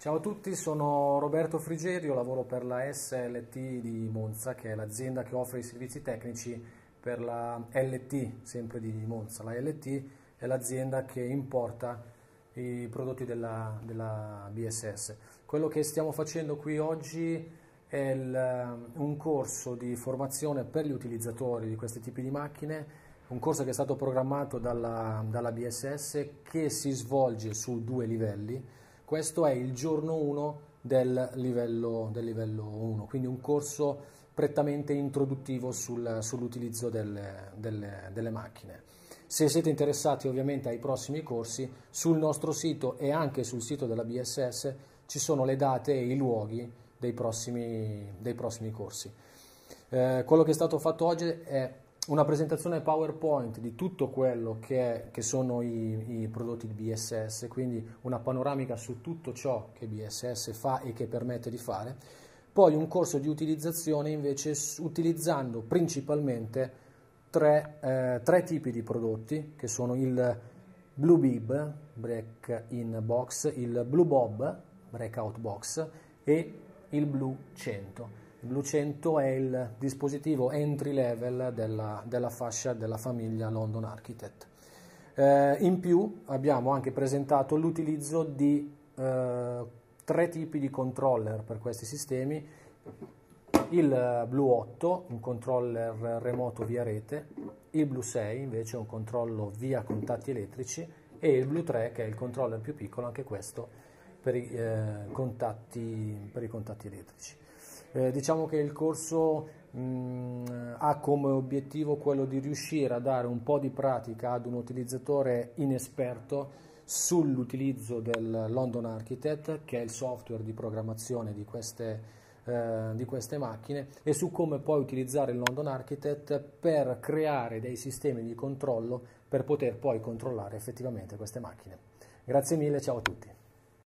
Ciao a tutti, sono Roberto Frigerio, lavoro per la SLT di Monza, che è l'azienda che offre i servizi tecnici per la LT, sempre di Monza. La LT è l'azienda che importa i prodotti della, della BSS. Quello che stiamo facendo qui oggi è il, un corso di formazione per gli utilizzatori di questi tipi di macchine, un corso che è stato programmato dalla, dalla BSS che si svolge su due livelli questo è il giorno 1 del livello, del livello 1, quindi un corso prettamente introduttivo sul, sull'utilizzo delle, delle, delle macchine. Se siete interessati ovviamente ai prossimi corsi, sul nostro sito e anche sul sito della BSS ci sono le date e i luoghi dei prossimi, dei prossimi corsi. Eh, quello che è stato fatto oggi è una presentazione PowerPoint di tutto quello che, è, che sono i, i, prodotti di BSS, quindi una panoramica su tutto ciò che BSS fa e che permette di fare, poi un corso di utilizzazione invece utilizzando principalmente tre, eh, tre tipi di prodotti che sono il Blue Bib, Break In Box, il Blue Bob, Breakout Box e il Blue 100. Blue 100 è il dispositivo entry level della, della fascia della famiglia London Architect. Eh, in più abbiamo anche presentato l'utilizzo di eh, tre tipi di controller per questi sistemi, il Blue 8, un controller remoto via rete, il Blue 6 invece un controllo via contatti elettrici e il Blue 3 che è il controller più piccolo, anche questo per i, eh, contatti, per i contatti elettrici. Eh, diciamo che il corso mh, ha come obiettivo quello di riuscire a dare un po' di pratica ad un utilizzatore inesperto sull'utilizzo del London Architect, che è il software di programmazione di queste, eh, di queste macchine, e su come poi utilizzare il London Architect per creare dei sistemi di controllo per poter poi controllare effettivamente queste macchine. Grazie mille, ciao a tutti.